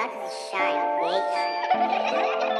not to shine, bitch.